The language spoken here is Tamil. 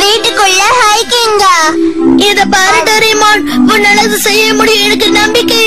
வீட்டுக்குள்ள ஹைக்கிங்கா இத பாரு டோரிமான். உன்னால செய்ய முடியும். எனக்கு நம்பிக்கை